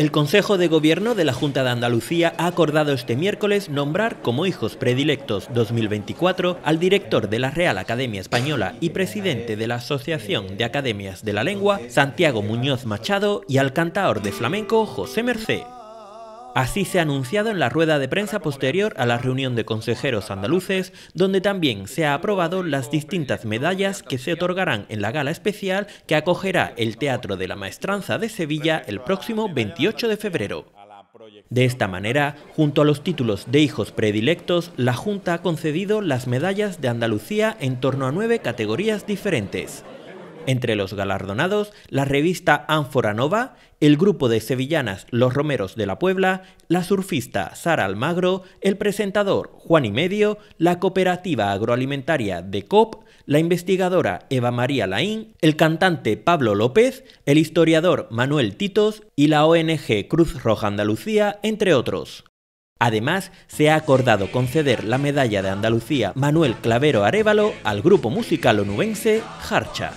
El Consejo de Gobierno de la Junta de Andalucía ha acordado este miércoles nombrar como hijos predilectos 2024 al director de la Real Academia Española y presidente de la Asociación de Academias de la Lengua, Santiago Muñoz Machado, y al cantaor de flamenco José Mercé. Así se ha anunciado en la rueda de prensa posterior a la reunión de consejeros andaluces, donde también se ha aprobado las distintas medallas que se otorgarán en la gala especial que acogerá el Teatro de la Maestranza de Sevilla el próximo 28 de febrero. De esta manera, junto a los títulos de hijos predilectos, la Junta ha concedido las medallas de Andalucía en torno a nueve categorías diferentes. Entre los galardonados, la revista Ánfora Nova, el grupo de sevillanas Los Romeros de la Puebla, la surfista Sara Almagro, el presentador Juan y Medio, la cooperativa agroalimentaria de COP, la investigadora Eva María Laín, el cantante Pablo López, el historiador Manuel Titos y la ONG Cruz Roja Andalucía, entre otros. Además, se ha acordado conceder la medalla de Andalucía Manuel Clavero Arevalo al grupo musical onubense Jarcha.